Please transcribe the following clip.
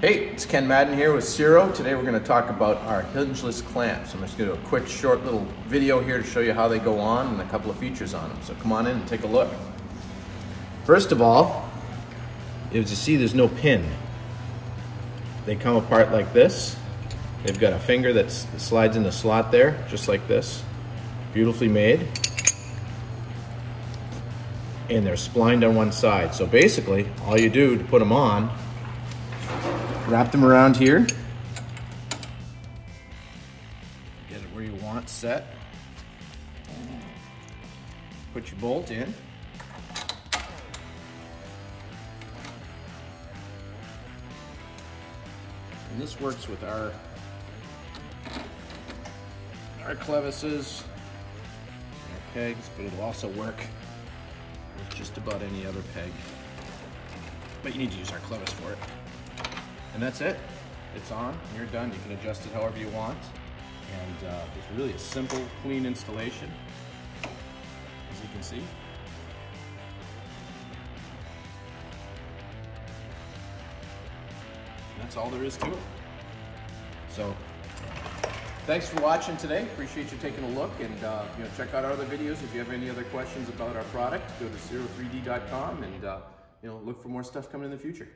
Hey, it's Ken Madden here with Ciro. Today we're going to talk about our hingeless clamps. I'm just going to do a quick short little video here to show you how they go on and a couple of features on them. So come on in and take a look. First of all, as you see there's no pin. They come apart like this. They've got a finger that slides in the slot there, just like this. Beautifully made. And they're splined on one side. So basically, all you do to put them on Wrap them around here. Get it where you want set. Put your bolt in. And this works with our our clevises, our pegs, but it'll also work with just about any other peg. But you need to use our clevis for it. And that's it. It's on, you're done. You can adjust it however you want. And uh, it's really a simple, clean installation, as you can see. that's all there is to it. So, thanks for watching today. Appreciate you taking a look, and uh, you know, check out our other videos. If you have any other questions about our product, go to ciro3d.com and uh, you know, look for more stuff coming in the future.